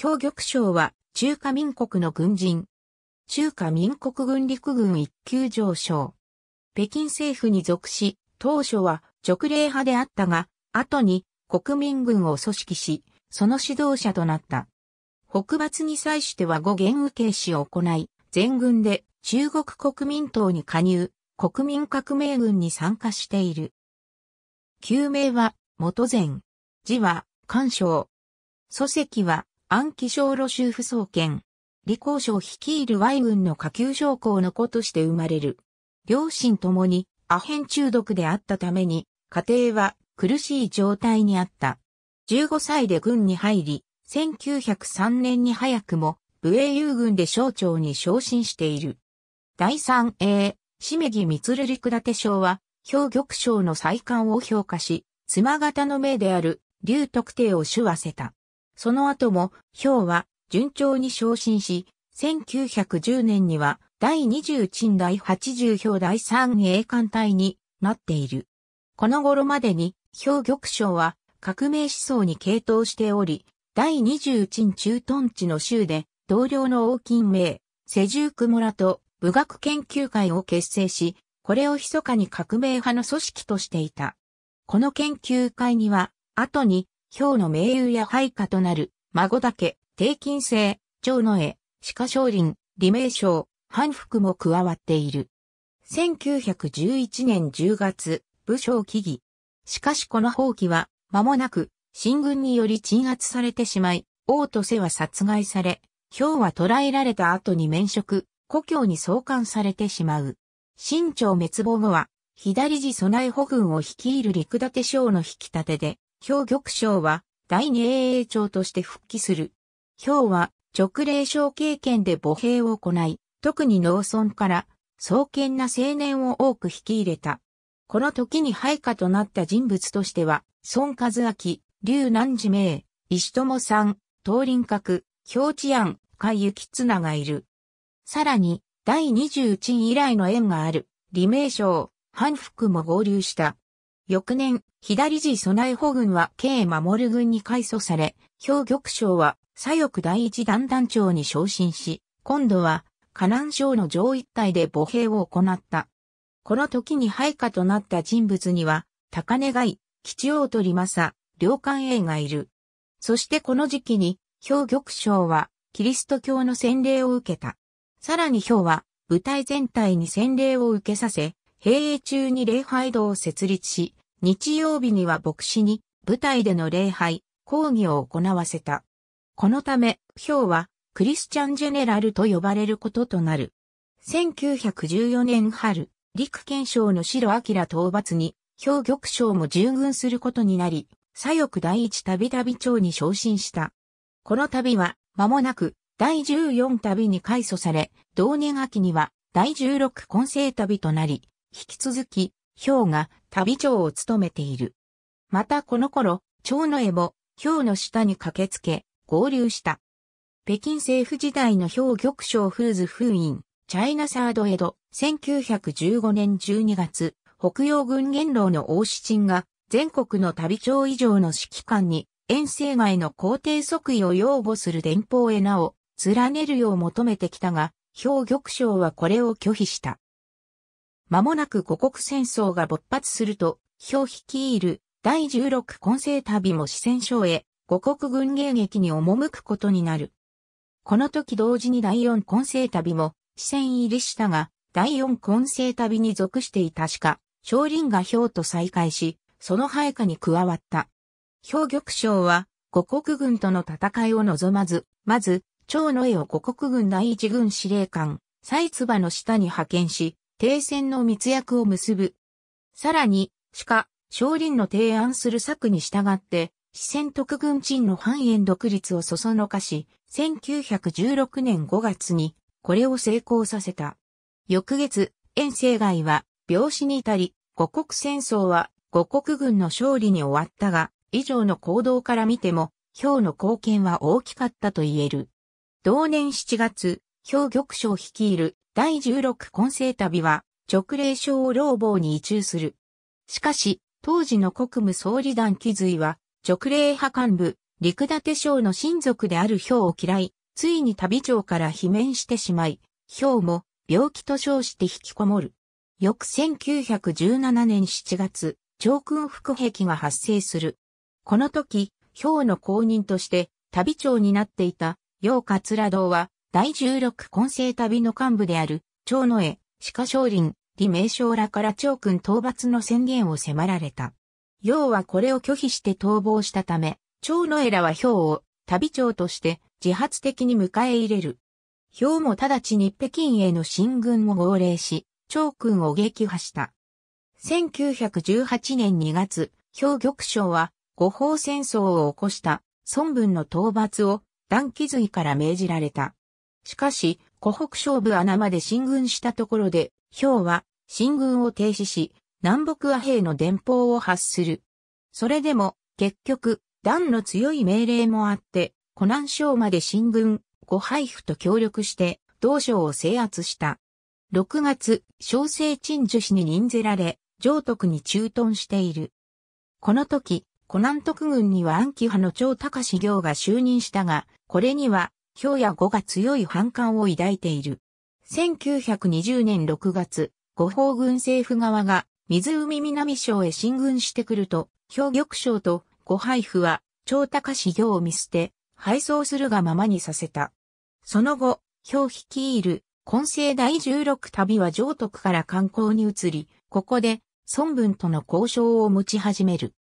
兵玉将は中華民国の軍人。中華民国軍陸軍一級上昇。北京政府に属し、当初は直令派であったが、後に国民軍を組織し、その指導者となった。北伐に際しては五元受け死を行い、全軍で中国国民党に加入、国民革命軍に参加している。旧名は元前。字は官省。祖籍は暗記小路州府総研。李光省率いる Y 軍の下級将校の子として生まれる。両親ともにアヘン中毒であったために、家庭は苦しい状態にあった。15歳で軍に入り、1903年に早くも武衛遊軍で省庁に昇進している。第三英、しめぎみつる陸立省は、兵玉省の再官を評価し、妻型の命である、竜特定を主わせた。その後も、兵は順調に昇進し、1910年には第20鎮第80兵第3栄艦隊になっている。この頃までに、兵玉省は革命思想に傾倒しており、第20鎮駐屯地の州で同僚の王金明、世十九村と武学研究会を結成し、これを密かに革命派の組織としていた。この研究会には、後に、兵の名優や配下となる、孫岳、定金星、長野江、鹿少林、李明章、反復も加わっている。1911年10月、武将起義。しかしこの放棄は、間もなく、新軍により鎮圧されてしまい、王と瀬は殺害され、兵は捕らえられた後に免職、故郷に送還されてしまう。新朝滅亡後は、左次備え保軍を率いる陸立省の引き立てで、兵玉省は第二英英朝として復帰する。兵は直令省経験で母兵を行い、特に農村から壮健な青年を多く引き入れた。この時に配下となった人物としては、孫和明、劉南寺明、石友さん、東林閣、表地案、海幸綱がいる。さらに、第二十鎮以来の縁がある、李明省、反復も合流した。翌年、左次備え保軍は慶守軍に改祖され、兵玉省は左翼第一団団長に昇進し、今度は河南省の上一帯で母兵を行った。この時に配下となった人物には、高根貝、吉王鳥正、両官営がいる。そしてこの時期に、兵玉省は、キリスト教の洗礼を受けた。さらに兵は、部隊全体に洗礼を受けさせ、兵営中に礼拝堂を設立し、日曜日には牧師に、部隊での礼拝、講義を行わせた。このため、兵は、クリスチャンジェネラルと呼ばれることとなる。1914年春、陸県省の白明討伐に、兵玉省も従軍することになり、左翼第一旅旅長に昇進した。この旅は、間もなく、第14旅に改祖され、同年秋には、第16混成旅となり、引き続き、兵が旅長を務めている。またこの頃、長野へも、兵の下に駆けつけ、合流した。北京政府時代の兵玉省フーズ封印、チャイナサード江戸、1915年12月、北洋軍元老の大志鎮が、全国の旅長以上の指揮官に、遠征外の皇帝即位を擁護する電報へ名を連ねるよう求めてきたが、兵玉省はこれを拒否した。間もなく五国戦争が勃発すると、兵率いる第16混成旅も四川省へ五国軍迎撃に赴くことになる。この時同時に第四混成旅も四川入りしたが、第四混成旅に属していたしか、少林が兵と再会し、その配下に加わった。兵玉将は、五国軍との戦いを望まず、まず、長野江を五国軍第一軍司令官、蔡唾の下に派遣し、停戦の密約を結ぶ。さらに、鹿、少林の提案する策に従って、四川特軍鎮の繁栄独立をそそのかし、1916年5月にこれを成功させた。翌月、遠征外は病死に至り、五国戦争は五国軍の勝利に終わったが、以上の行動から見ても、兵の貢献は大きかったと言える。同年7月、兵玉将率いる第16混成旅は直令省を老房に移住する。しかし、当時の国務総理団機随は直令派幹部、陸立省の親族であるヒョウを嫌い、ついに旅長から罷免してしまい、ヒョウも病気と称して引きこもる。翌1917年7月、長空腹壁が発生する。この時、ヒョウの公認として旅長になっていた、楊桂堂は、第16混成旅の幹部である、長野へ、鹿少林、李明将らから長君討伐の宣言を迫られた。楊はこれを拒否して逃亡したため、長野エらはヒョウを旅長として自発的に迎え入れる。ヒョウも直ちに北京への進軍を号令し、長君を撃破した。1918年2月、氷玉将は五法戦争を起こした孫文の討伐を断気髄から命じられた。しかし、湖北省部穴まで進軍したところで、氷は進軍を停止し、南北和平の電報を発する。それでも、結局、断の強い命令もあって、湖南省まで進軍、五配布と協力して、同省を制圧した。6月、小生陳樹氏に任ぜられ、上徳に駐屯している。この時、湖南徳軍には暗記派の張隆行が就任したが、これには、氷や語が強い反感を抱いている。1920年6月、五方軍政府側が湖南省へ進軍してくると、氷玉省と五配布は、張隆行を見捨て、配送するがままにさせた。その後、氷率いる、混成第16旅は上徳から観光に移り、ここで、孫文との交渉を持ち始める。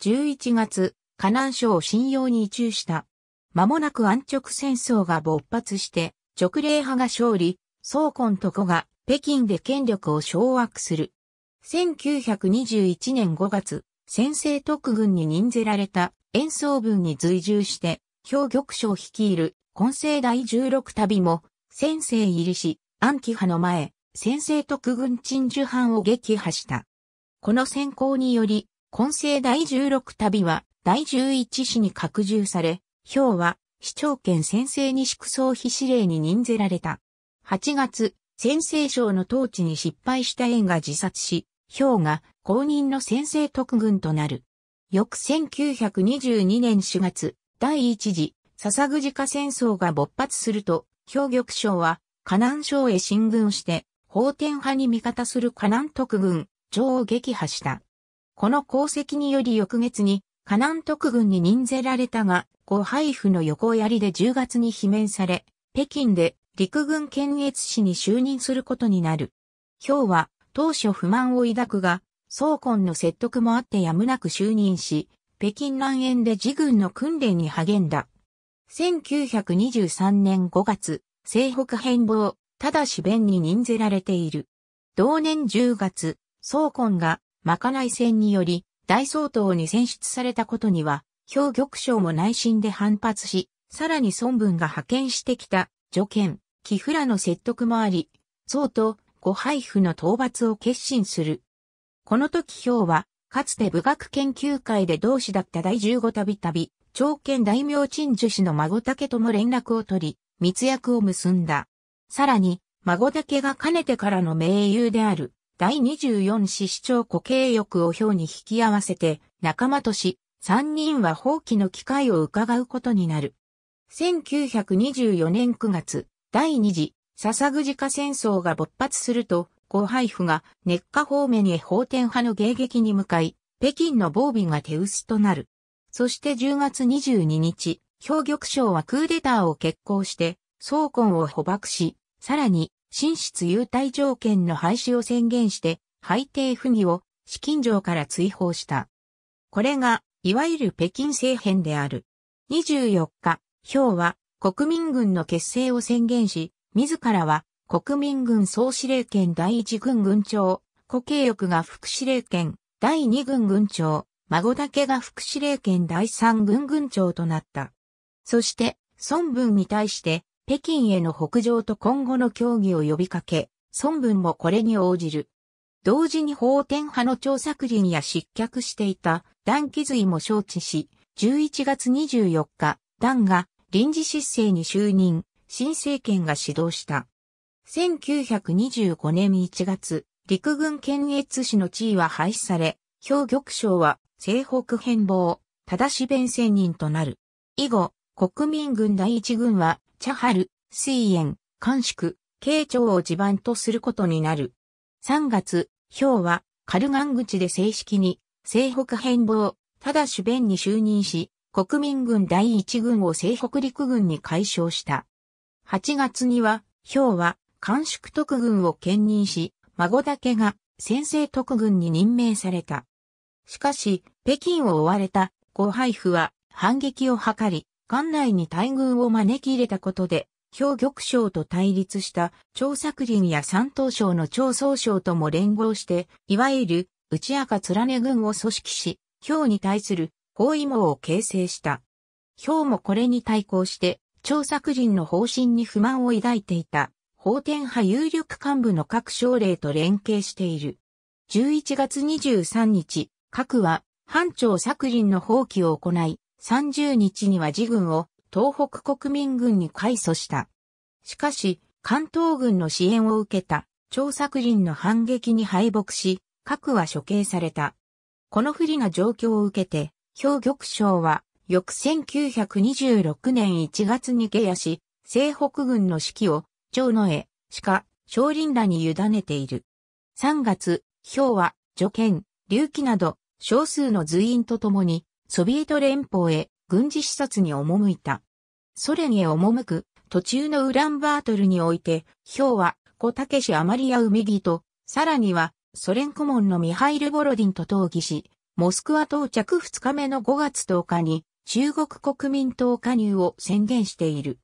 11月、河南省を信用に移住した。間もなく安直戦争が勃発して、直令派が勝利、宋根と子が北京で権力を掌握する。1921年5月、先制特軍に任ぜられた演奏文に随従して、氷玉将率いる混成第16旅も、先制入りし、暗記派の前、先制特軍鎮守藩を撃破した。この戦功により、混成第16旅は第11市に拡充され、氷は市長権先制に粛総非司令に任ぜられた。8月、先制省の統治に失敗した縁が自殺し、氷が公認の先制特軍となる。翌1922年4月、第一次笹口家戦争が勃発すると、氷玉省は河南省へ進軍して、法天派に味方する河南特軍、長を撃破した。この功績により翌月に河南特軍に任ぜられたが、ご配布の横槍で10月に罷免され、北京で陸軍検閲士に就任することになる。氷は当初不満を抱くが、総根の説得もあってやむなく就任し、北京南園で自軍の訓練に励んだ。1923年5月、西北変貌、ただし弁に任ぜられている。同年10月、総根がまかない戦により大総統に選出されたことには、氷玉省も内心で反発し、さらに孫文が派遣してきた助権、木フの説得もあり、総と五配布の討伐を決心する。この時氷は、かつて武学研究会で同志だった第15旅旅、長剣大名陳樹氏の孫竹とも連絡を取り、密約を結んだ。さらに、孫竹がかねてからの盟友である、第24市市長固形欲を表に引き合わせて、仲間とし、三人は放棄の機会を伺うことになる。1924年9月、第二次、笹口家戦争が勃発すると、後配布が熱下方面へ法天派の迎撃に向かい、北京の防備が手薄となる。そして10月22日、氷玉省はクーデターを決行して、総根を捕獲し、さらに進出優待条件の廃止を宣言して、海底不義を資金城から追放した。これが、いわゆる北京政変である。24日、氷は国民軍の結成を宣言し、自らは国民軍総司令権第一軍軍長、固形翼が副司令権第二軍軍長、孫竹が副司令権第三軍軍長となった。そして、孫文に対して北京への北上と今後の協議を呼びかけ、孫文もこれに応じる。同時に法天派の張作林や失脚していた段木髄も承知し、11月24日、段が臨時失政に就任、新政権が始動した。1925年1月、陸軍検閲士の地位は廃止され、氷玉省は西北変貌、正し弁仙人となる。以後、国民軍第一軍は、茶春、水炎、甘粛、慶長を地盤とすることになる。3月、氷は、カルガン口で正式に、西北変貌、ただ主弁に就任し、国民軍第一軍を西北陸軍に改称した。8月には、氷は、甘粛特軍を兼任し、孫岳が先制特軍に任命された。しかし、北京を追われた、後配布は反撃を図り、館内に大軍を招き入れたことで、氷玉省と対立した張作林や山東省の張総省とも連合して、いわゆる内赤連ね軍を組織し、氷に対する包囲網を形成した。氷もこれに対抗して、張作林の方針に不満を抱いていた、法天派有力幹部の各省令と連携している。11月23日、各は、藩長作林の放棄を行い、30日には自軍を東北国民軍に改祖した。しかし、関東軍の支援を受けた、張作林の反撃に敗北し、各は処刑された。この不利な状況を受けて、兵玉将は、翌1926年1月に下野し、西北軍の指揮を、長野へ、鹿、少林らに委ねている。3月、兵は、助剣、隆起など、少数の随員と共に、ソビエト連邦へ軍事視察に赴いた。ソ連へ赴く途中のウランバートルにおいて、ヒョウは小竹氏アマリア・ウミギと、さらにはソ連顧問のミハイル・ボロディンと討議し、モスクワ到着2日目の5月10日に中国国民党加入を宣言している。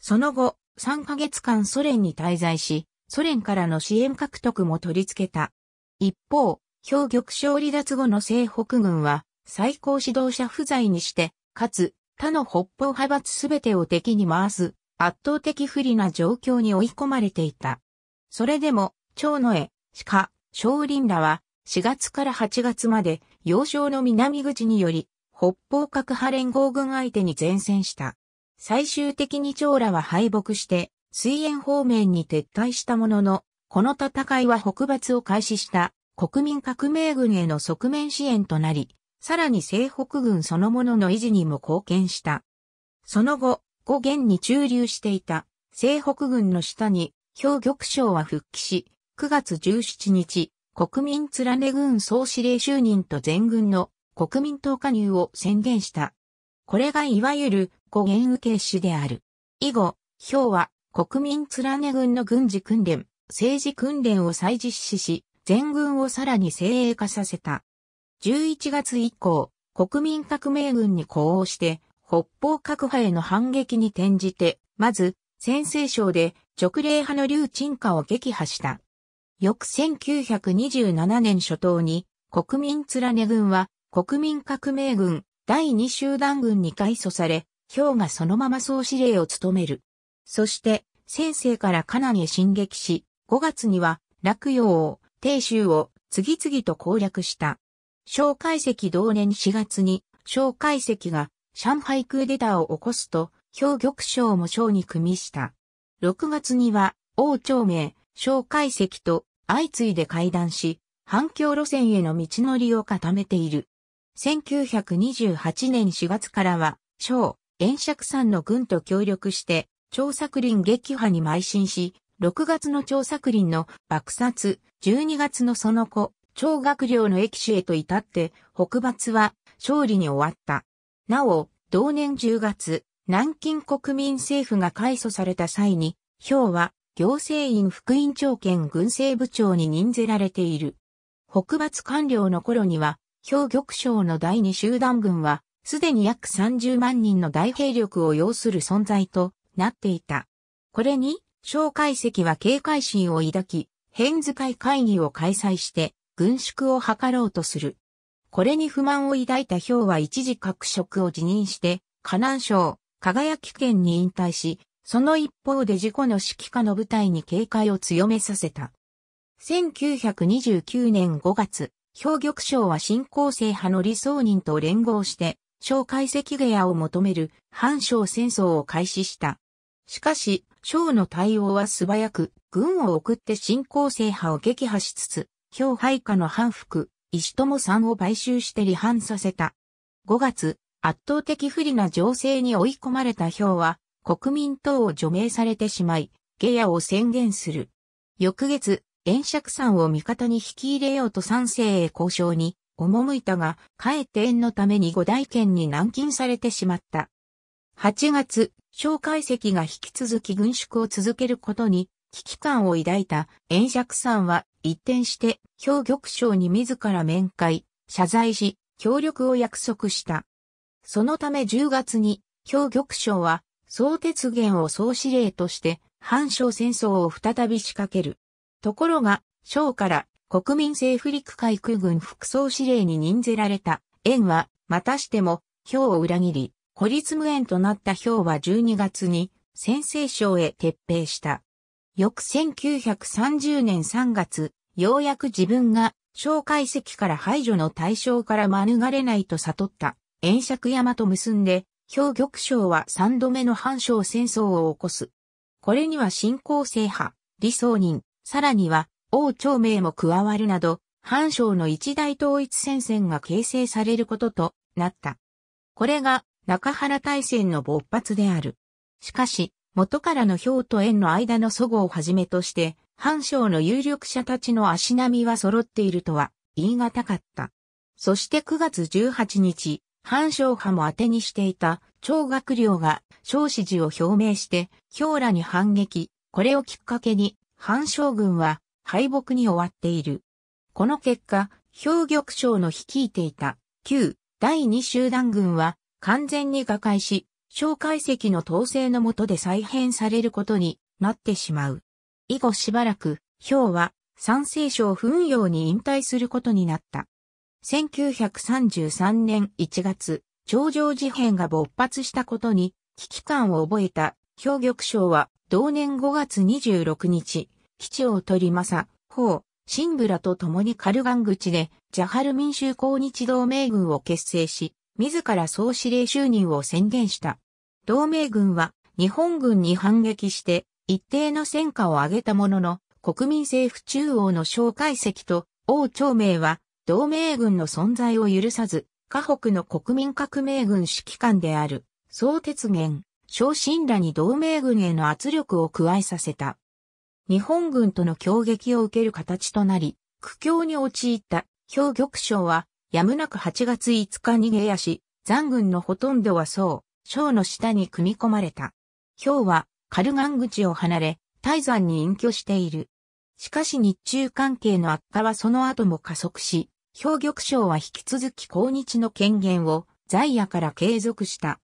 その後、3ヶ月間ソ連に滞在し、ソ連からの支援獲得も取り付けた。一方、氷玉勝離脱後の西北軍は、最高指導者不在にして、かつ、他の北方派閥すべてを敵に回す、圧倒的不利な状況に追い込まれていた。それでも、長野へ、鹿、少林らは、4月から8月まで、幼少の南口により、北方核派連合軍相手に前線した。最終的に長らは敗北して、水源方面に撤退したものの、この戦いは北伐を開始した国民革命軍への側面支援となり、さらに西北軍そのものの維持にも貢献した。その後、五元に駐留していた西北軍の下に、兵玉将は復帰し、9月17日、国民連ね軍総司令就任と全軍の国民党加入を宣言した。これがいわゆる五元受け主である。以後、兵は国民連ね軍の軍事訓練、政治訓練を再実施し、全軍をさらに精鋭化させた。11月以降、国民革命軍に呼応して、北方各派への反撃に転じて、まず、先制省で直令派の劉鎮火を撃破した。翌1927年初頭に、国民連ね軍は、国民革命軍第二集団軍に改祖され、兵がそのまま総司令を務める。そして、先生からカナンへ進撃し、5月には、落葉を、鄭州を次々と攻略した。蒋介石同年4月に、蒋介石が上海クーデターを起こすと、兵玉省も省に組みした。6月には、王朝明、蒋介石と相次いで会談し、反共路線への道のりを固めている。1928年4月からは、蒋、延釈さんの軍と協力して、張作林撃破に邁進し、6月の張作林の爆殺、12月のその子、超学寮の駅主へと至って、北伐は勝利に終わった。なお、同年10月、南京国民政府が改祖された際に、表は行政院副院長兼軍政部長に任ぜられている。北伐官僚の頃には、兵玉省の第二集団軍は、すでに約30万人の大兵力を要する存在となっていた。これに、蒋介石は警戒心を抱き、変使い会議を開催して、軍縮を図ろうとする。これに不満を抱いた兵は一時各職を辞任して、河南省、輝県に引退し、その一方で自己の指揮下の部隊に警戒を強めさせた。1929年5月、兵玉省は新興生派の理想人と連合して、省解析下野を求める反省戦争を開始した。しかし、省の対応は素早く、軍を送って新興生派を撃破しつつ、表配下の反復、石友さんを買収して離反させた。5月、圧倒的不利な情勢に追い込まれた票は、国民党を除名されてしまい、下野を宣言する。翌月、円釈さんを味方に引き入れようと三世へ交渉に赴いたが、かえって縁のために五大県に軟禁されてしまった。8月、小海石が引き続き軍縮を続けることに危機感を抱いた円釈さんは一転して兵玉将に自ら面会、謝罪し、協力を約束した。そのため10月に兵玉将は総鉄源を総司令として反省戦争を再び仕掛ける。ところが、将から国民政府陸海空軍副総司令に任ぜられた円は、またしても、兵を裏切り、孤立無縁となった兵は12月に先制省へ撤兵した。翌1930年3月、ようやく自分が小解析から排除の対象から免れないと悟った円釈山と結んで、兵玉将は三度目の反省戦争を起こす。これには新興制派、理想人、さらには王朝名も加わるなど、反省の一大統一戦線が形成されることとなった。これが中原大戦の勃発である。しかし、元からの表と円の間の祖母をはじめとして、藩省の有力者たちの足並みは揃っているとは言い難かった。そして9月18日、藩省派も当てにしていた超学領が小支持を表明して、兵らに反撃、これをきっかけに、藩将軍は敗北に終わっている。この結果、兵玉将の率いていた旧第二集団軍は完全に瓦解し、小解析の統制の下で再編されることになってしまう。以後しばらく、兵は三聖省運用に引退することになった。1933年1月、頂上事変が勃発したことに危機感を覚えた兵玉省は同年5月26日、基地を取り正、法、新ブラと共にカルガン口でジャハル民衆抗日同盟軍を結成し、自ら総司令就任を宣言した。同盟軍は日本軍に反撃して一定の戦果を上げたものの、国民政府中央の小解析と王朝明は同盟軍の存在を許さず、河北の国民革命軍指揮官である、総鉄源、昇進らに同盟軍への圧力を加えさせた。日本軍との攻撃を受ける形となり、苦境に陥った兵玉将はやむなく8月5日に下野し、残軍のほとんどはそう、省の下に組み込まれた。兵はカルガン口を離れ、泰山に隠居している。しかし日中関係の悪化はその後も加速し、兵玉省は引き続き抗日の権限を在野から継続した。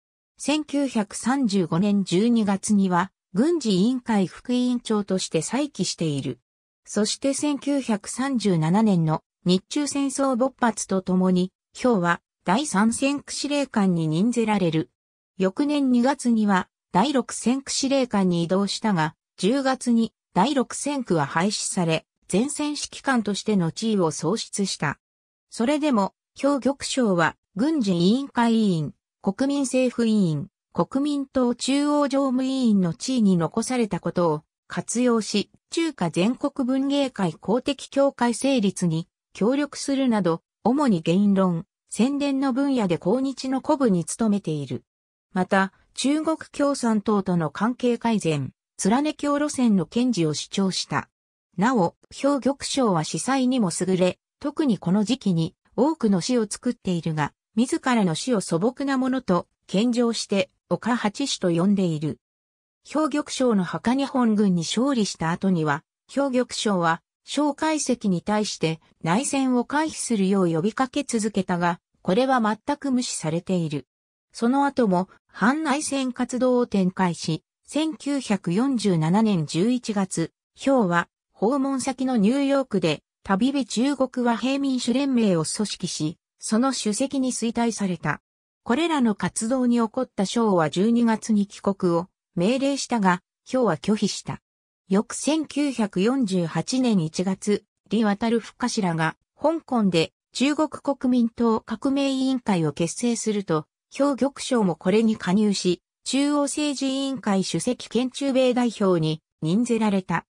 1935年12月には軍事委員会副委員長として再起している。そして1937年の日中戦争勃発とともに、氷は第三戦区司令官に任ぜられる。翌年2月には第六戦区司令官に移動したが、10月に第六戦区は廃止され、前線指揮官としての地位を喪失した。それでも、氷玉省は軍事委員会委員、国民政府委員、国民党中央常務委員の地位に残されたことを活用し、中華全国文芸会公的協会成立に協力するなど、主に言論、宣伝の分野で抗日の古部に努めている。また、中国共産党との関係改善、連ね京路線の堅持を主張した。なお、兵玉賞は司祭にも優れ、特にこの時期に多くの詩を作っているが、自らの詩を素朴なものと献上して岡八詩と呼んでいる。兵玉賞の墓日本軍に勝利した後には、兵玉賞は小解析に対して内戦を回避するよう呼びかけ続けたが、これは全く無視されている。その後も反内戦活動を展開し、1947年11月、氷は訪問先のニューヨークで旅部中国和平民主連盟を組織し、その主席に衰退された。これらの活動に起こった賞は12月に帰国を命令したが、氷は拒否した。翌1948年1月、李渡副頭が香港で中国国民党革命委員会を結成すると、兵玉省もこれに加入し、中央政治委員会主席兼中米代表に任ぜられた。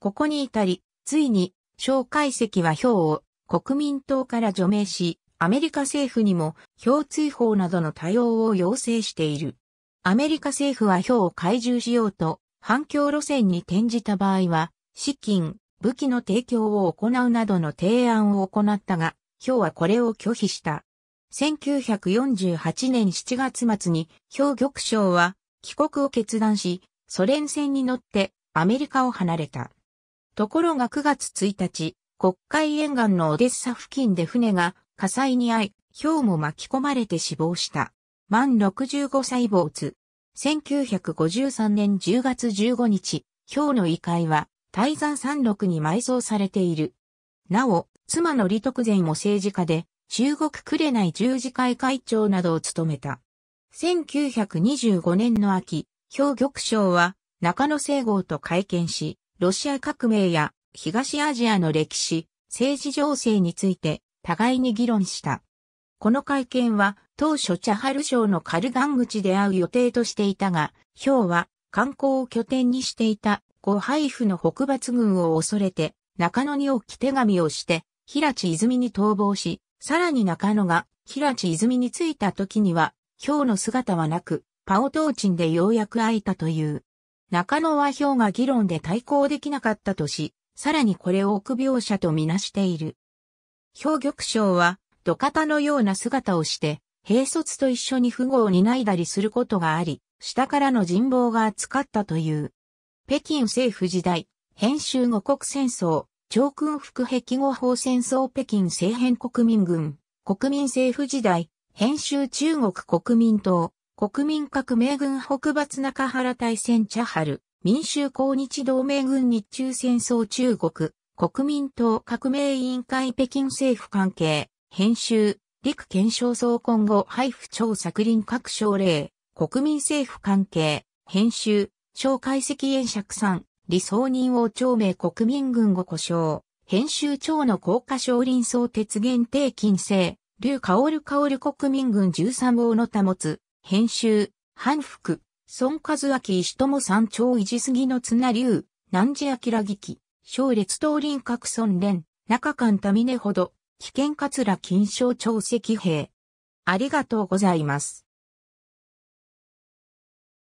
ここに至り、ついに、小解析は票を国民党から除名し、アメリカ政府にも表追放などの対応を要請している。アメリカ政府は表を開示しようと反共路線に転じた場合は資金、武器の提供を行うなどの提案を行ったが、表はこれを拒否した。1948年7月末に、表玉将は帰国を決断し、ソ連船に乗ってアメリカを離れた。ところが9月1日、国海沿岸のオデッサ付近で船が火災に遭い、氷も巻き込まれて死亡した。満65歳没。1953年10月15日、氷の遺骸は大山山麓に埋葬されている。なお、妻の李徳前も政治家で、中国紅十字会会長などを務めた。1925年の秋、氷玉将は中野聖号と会見し、ロシア革命や東アジアの歴史、政治情勢について互いに議論した。この会見は当初チャハル省のカルガン口で会う予定としていたが、ヒョウは観光を拠点にしていた五配布の北伐軍を恐れて中野に置き手紙をして平地泉に逃亡し、さらに中野が平地泉に着いた時には、ヒョウの姿はなく、パオトーチンでようやく会えたという。中野はヒョウが議論で対抗できなかったとし、さらにこれを臆病者とみなしている。氷玉将は土方のような姿をして、兵卒と一緒に富豪を担いだりすることがあり、下からの人望が厚かったという。北京政府時代、編集五国戦争、長空副壁後法戦争北京政変国民軍、国民政府時代、編集中国国民党、国民革命軍北伐中原大戦茶春、民衆抗日同盟軍日中戦争中国、国民党革命委員会北京政府関係、編集、陸検証総今後配布超作林各省令、国民政府関係、編集、小解析演釈さん理想人王朝名国民軍後故障、編集長の高架少林総鉄限定金星、劉薫薫国民軍13号の保つ、編集、反復、孫和明石友山頂維持杉の綱竜、南寺明義記、小列東林閣村連、中間田峰ほど、危険桂金賞長石兵。ありがとうございます。